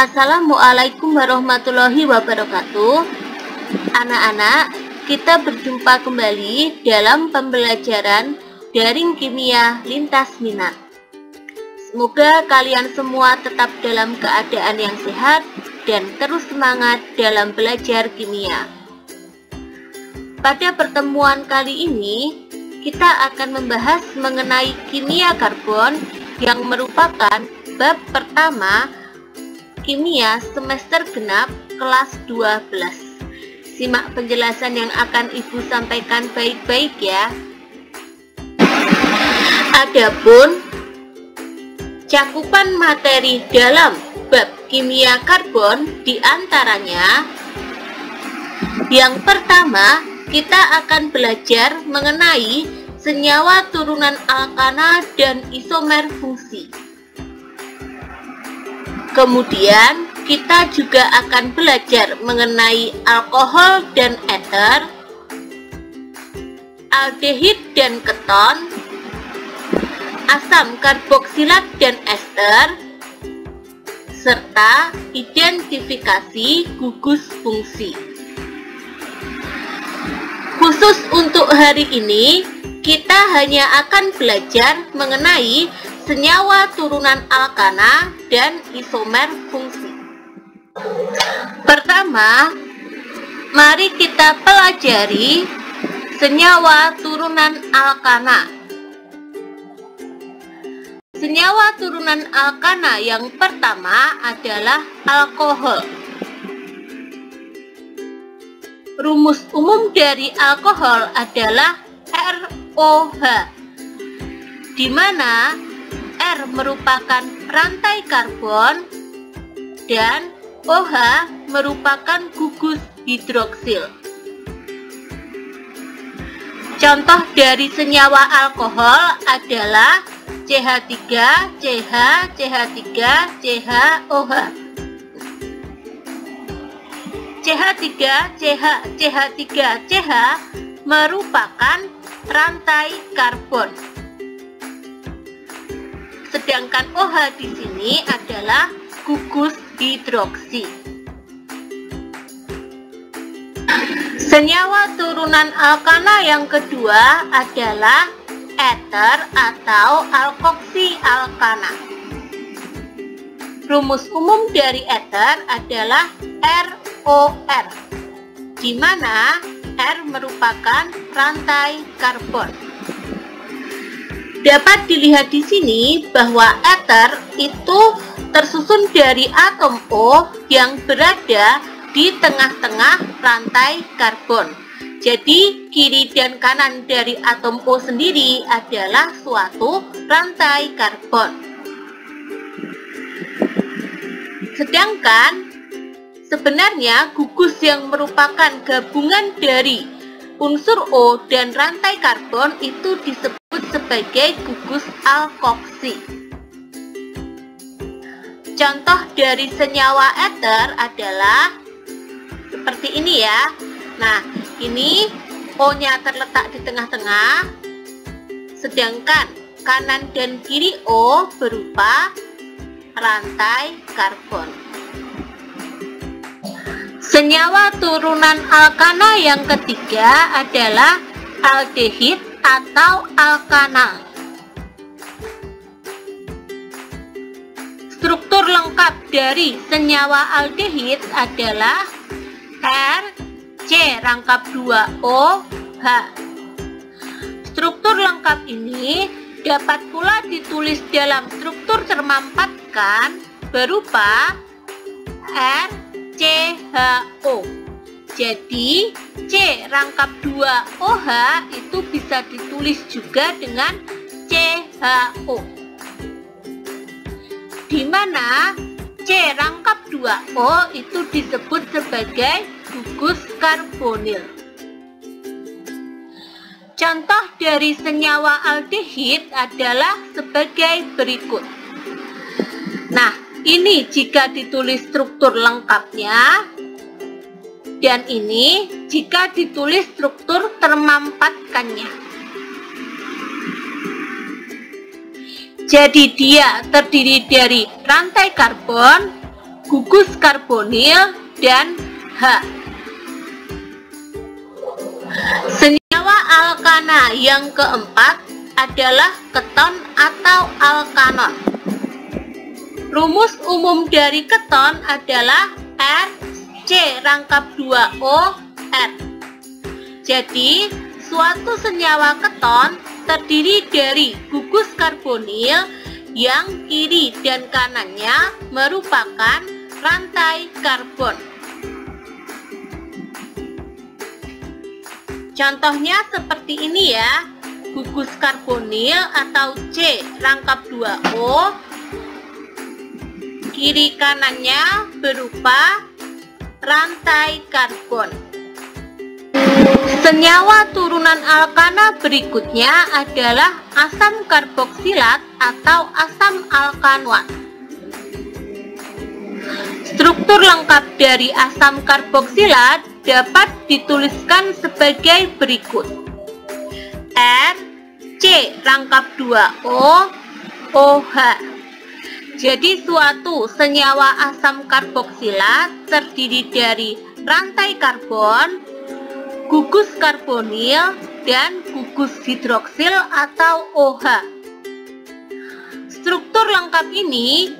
Assalamualaikum warahmatullahi wabarakatuh. Anak-anak, kita berjumpa kembali dalam pembelajaran daring kimia lintas minat. Semoga kalian semua tetap dalam keadaan yang sehat dan terus semangat dalam belajar kimia. Pada pertemuan kali ini, kita akan membahas mengenai kimia karbon yang merupakan bab pertama Kimia semester genap kelas 12. Simak penjelasan yang akan Ibu sampaikan baik-baik ya. Adapun cakupan materi dalam bab kimia karbon di antaranya yang pertama kita akan belajar mengenai senyawa turunan alkana dan isomer fungsi. Kemudian kita juga akan belajar mengenai alkohol dan ether, aldehid dan keton, asam karboksilat dan ester, serta identifikasi gugus fungsi. Khusus untuk hari ini, kita hanya akan belajar mengenai senyawa turunan alkana dan isomer fungsi. Pertama, mari kita pelajari senyawa turunan alkana. Senyawa turunan alkana yang pertama adalah alkohol. Rumus umum dari alkohol adalah ROH, di mana R merupakan rantai karbon dan OH merupakan gugus hidroksil. Contoh dari senyawa alkohol adalah CH3, CH, CH3, CHOH. CH3, CH, CH3, CH merupakan rantai karbon sedangkan OH di sini adalah gugus hidroksi. Senyawa turunan alkana yang kedua adalah ether atau alkoksi alkana. Rumus umum dari ether adalah ROR, di mana R merupakan rantai karbon. Dapat dilihat di sini bahwa ether itu tersusun dari atom O yang berada di tengah-tengah rantai karbon. Jadi, kiri dan kanan dari atom O sendiri adalah suatu rantai karbon. Sedangkan, sebenarnya gugus yang merupakan gabungan dari unsur O dan rantai karbon itu disebut sebagai gugus alkoksi. Contoh dari senyawa ether adalah seperti ini ya. Nah, ini O-nya terletak di tengah-tengah, sedangkan kanan dan kiri O berupa rantai karbon. Senyawa turunan alkana yang ketiga adalah aldehid atau alkanal. Struktur lengkap dari senyawa aldehid adalah R, C rangkap 2O, H. Struktur lengkap ini dapat pula ditulis dalam struktur termampatkan berupa R, C, H, O. Jadi C rangkap 2 OH itu bisa ditulis juga dengan CHO. Di mana C rangkap 2O itu disebut sebagai gugus karbonil. Contoh dari senyawa aldehid adalah sebagai berikut. Nah, ini jika ditulis struktur lengkapnya dan ini jika ditulis struktur termampatkannya. Jadi dia terdiri dari rantai karbon, gugus karbonil, dan H. Senyawa alkana yang keempat adalah keton atau alkanon. Rumus umum dari keton adalah R C rangkap 2O R. Jadi, suatu senyawa keton terdiri dari gugus karbonil yang kiri dan kanannya merupakan rantai karbon. Contohnya seperti ini ya, gugus karbonil atau C rangkap 2O, kiri kanannya berupa rantai karbon. Senyawa turunan alkana berikutnya adalah asam karboksilat atau asam alkanoat. Struktur lengkap dari asam karboksilat dapat dituliskan sebagai berikut. R C rangkap 2O OH jadi suatu senyawa asam karboksilat terdiri dari rantai karbon, gugus karbonil, dan gugus hidroksil atau OH. Struktur lengkap ini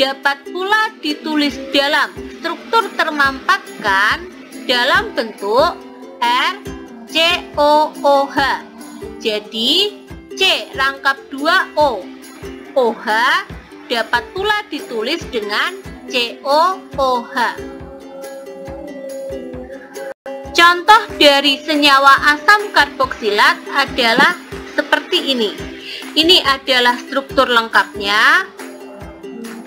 dapat pula ditulis dalam struktur termampatkan dalam bentuk RCOOH. Jadi C rangkap 2O OH dapat pula ditulis dengan COOH. Contoh dari senyawa asam karboksilat adalah seperti ini. Ini adalah struktur lengkapnya.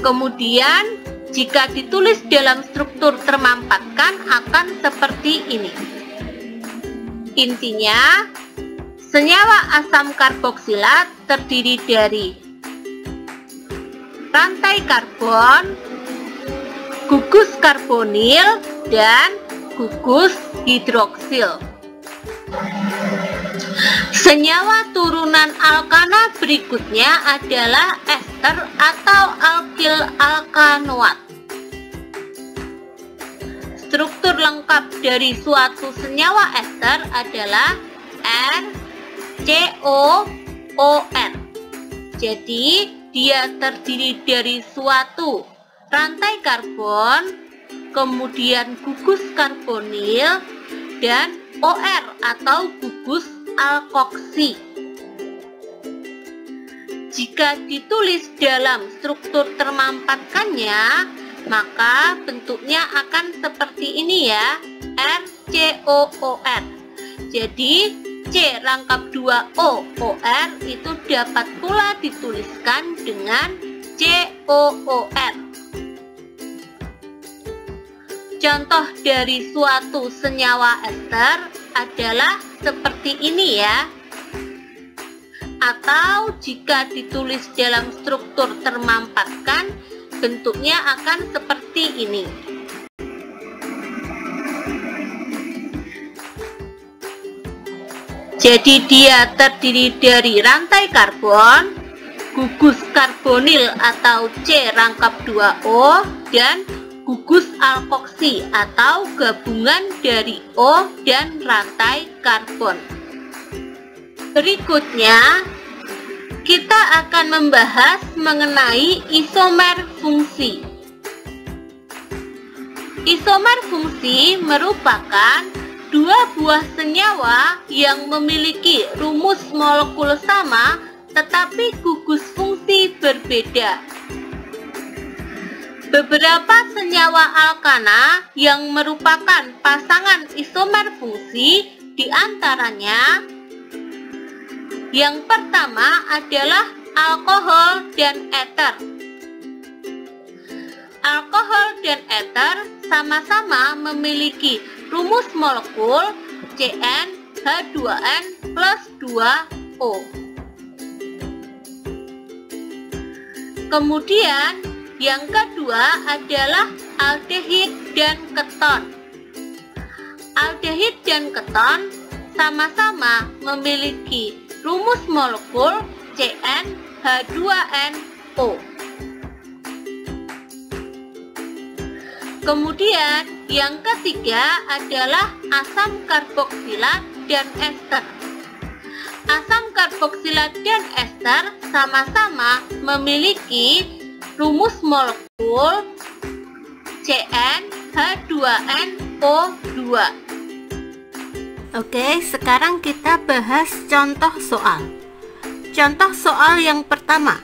Kemudian, jika ditulis dalam struktur termampatkan akan seperti ini. Intinya, senyawa asam karboksilat terdiri dari rantai karbon, gugus karbonil, dan gugus hidroksil. Senyawa turunan alkana berikutnya adalah ester atau alkil alkanoat. Struktur lengkap dari suatu senyawa ester adalah R, CO, OR. Jadi, dia terdiri dari suatu rantai karbon, kemudian gugus karbonil, dan OR atau gugus alkoksi. Jika ditulis dalam struktur termampatkannya, maka bentuknya akan seperti ini ya, RCOOR. Jadi, C rangkap 2O OR itu dapat pula dituliskan dengan COOR. Contoh dari suatu senyawa ester adalah seperti ini ya. Atau jika ditulis dalam struktur termampatkan, bentuknya akan seperti ini. Jadi dia terdiri dari rantai karbon, gugus karbonil atau C rangkap 2O, dan gugus alkoksi atau gabungan dari O dan rantai karbon. Berikutnya, kita akan membahas mengenai isomer fungsi. Isomer fungsi merupakan dua buah senyawa yang memiliki rumus molekul sama tetapi gugus fungsi berbeda. Beberapa senyawa alkana yang merupakan pasangan isomer fungsi di antaranya yang pertama adalah alkohol dan eter. Alkohol dan eter sama-sama memiliki rumus molekul CnH2n plus 2O. Kemudian yang kedua adalah aldehid dan keton. Aldehid dan keton sama-sama memiliki rumus molekul CnH2nO. Kemudian yang ketiga adalah asam karboksilat dan ester. Asam karboksilat dan ester sama-sama memiliki rumus molekul CnH2nO2. Oke, sekarang kita bahas contoh soal. Contoh soal yang pertama.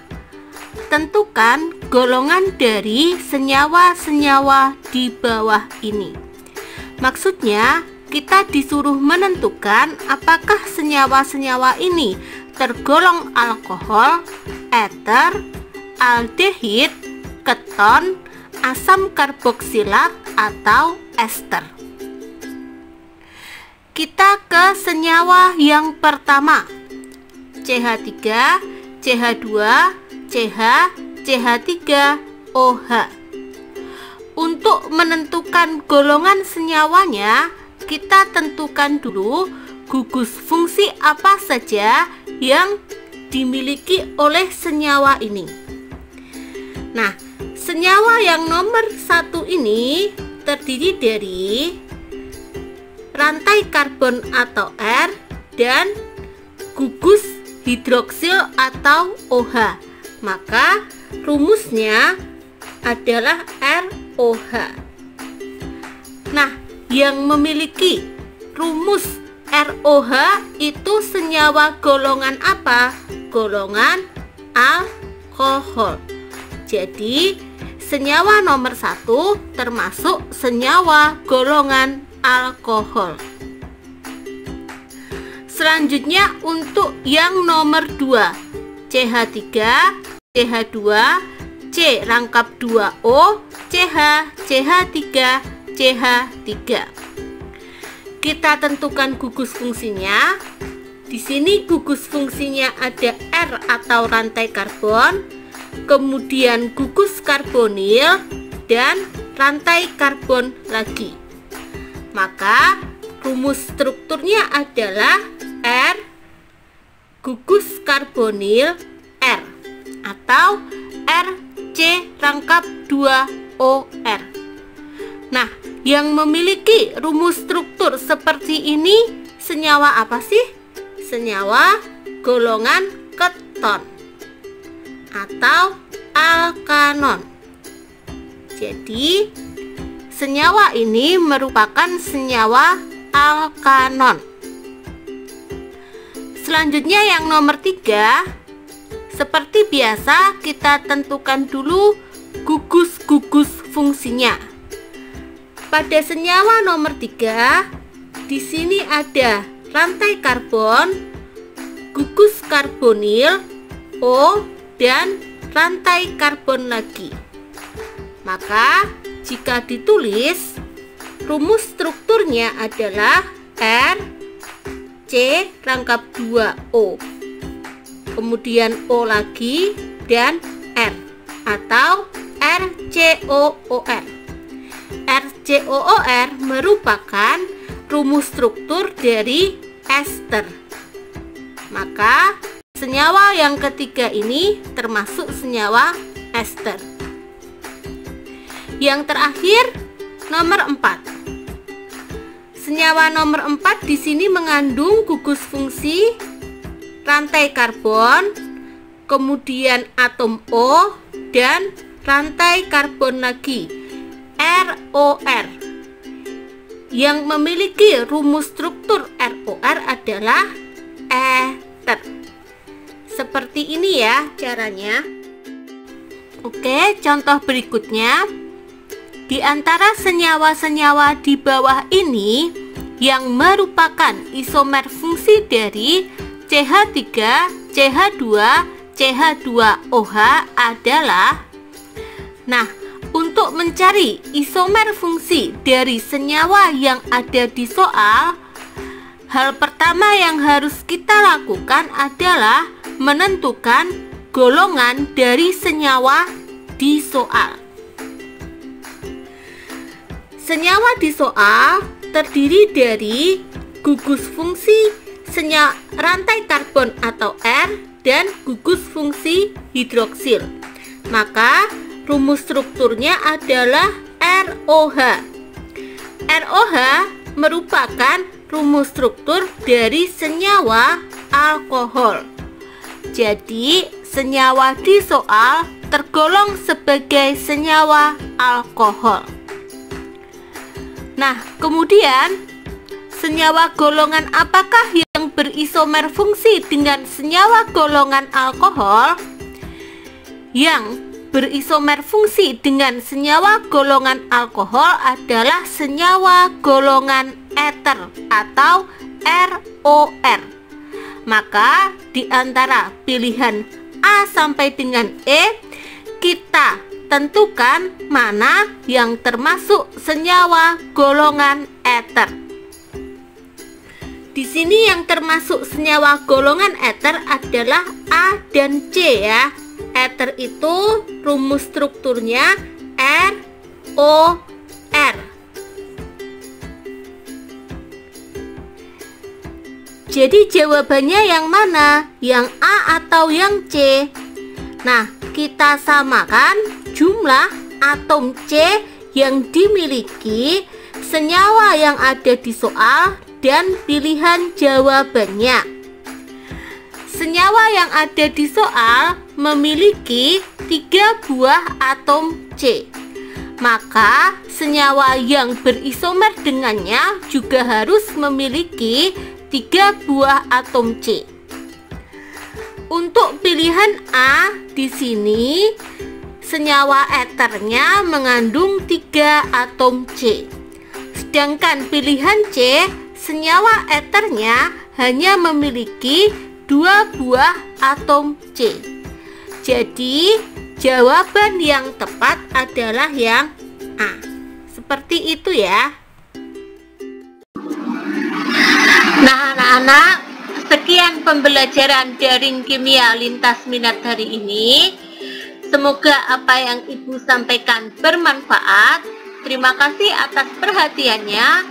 Tentukan golongan dari senyawa-senyawa di bawah ini. Maksudnya, kita disuruh menentukan apakah senyawa-senyawa ini tergolong alkohol, eter, aldehid, keton, asam karboksilat, atau ester. Kita ke senyawa yang pertama, CH3, CH2, CH, CH3OH. Untuk menentukan golongan senyawanya, kita tentukan dulu gugus fungsi apa saja yang dimiliki oleh senyawa ini. Nah, senyawa yang nomor satu ini terdiri dari rantai karbon atau R dan gugus hidroksil atau OH maka rumusnya adalah ROH. Nah, yang memiliki rumus ROH itu senyawa golongan apa? Golongan alkohol. Jadi, senyawa nomor satu termasuk senyawa golongan alkohol. Selanjutnya untuk yang nomor dua CH3 CH2, C rangkap 2O, CH, CH3, CH3. Kita tentukan gugus fungsinya. Di sini gugus fungsinya ada R atau rantai karbon, kemudian gugus karbonil dan rantai karbon lagi. Maka rumus strukturnya adalah R gugus karbonil R atau RC rangkap 2OR. Nah, yang memiliki rumus struktur seperti ini senyawa apa sih? Senyawa golongan keton atau alkanon. Jadi, senyawa ini merupakan senyawa alkanon. Selanjutnya yang nomor tiga seperti biasa, kita tentukan dulu gugus-gugus fungsinya. Pada senyawa nomor 3, di sini ada rantai karbon, gugus karbonil, O, dan rantai karbon lagi. Maka, jika ditulis, rumus strukturnya adalah R C rangkap 2O kemudian O lagi dan R atau RCOOR. RCOOR merupakan rumus struktur dari ester. Maka senyawa yang ketiga ini termasuk senyawa ester. Yang terakhir nomor 4. Senyawa nomor 4 di sini mengandung gugus fungsi rantai karbon, kemudian atom O dan rantai karbon lagi ROR. Yang memiliki rumus struktur ROR adalah ether. Seperti ini ya caranya. Oke, contoh berikutnya. Di antara senyawa-senyawa di bawah ini yang merupakan isomer fungsi dari CH3, CH2, CH2OH adalah Nah, untuk mencari isomer fungsi dari senyawa yang ada di soal, hal pertama yang harus kita lakukan adalah menentukan golongan dari senyawa di soal. Senyawa di soal terdiri dari gugus fungsi senya rantai karbon atau R dan gugus fungsi hidroksil. Maka rumus strukturnya adalah ROH. ROH merupakan rumus struktur dari senyawa alkohol. Jadi, senyawa di soal tergolong sebagai senyawa alkohol. Nah, kemudian senyawa golongan apakah yang berisomer fungsi dengan senyawa golongan alkohol? Yang berisomer fungsi dengan senyawa golongan alkohol adalah senyawa golongan eter atau ROR. Maka di antara pilihan A sampai dengan E kita tentukan mana yang termasuk senyawa golongan eter. Di sini yang termasuk senyawa golongan eter adalah A dan C ya Ether itu rumus strukturnya R O R. Jadi jawabannya yang mana? Yang A atau yang C? Nah, kita samakan jumlah atom C yang dimiliki senyawa yang ada di soal dan pilihan jawabannya. Senyawa yang ada di soal memiliki tiga buah atom C. Maka senyawa yang berisomer dengannya juga harus memiliki tiga buah atom C. Untuk pilihan A di sini senyawa eternya mengandung tiga atom C. Sedangkan pilihan C senyawa eternya hanya memiliki dua buah atom C. Jadi, jawaban yang tepat adalah yang A. Seperti itu ya. Nah, anak-anak, sekian pembelajaran daring kimia lintas minat hari ini. Semoga apa yang Ibu sampaikan bermanfaat. Terima kasih atas perhatiannya.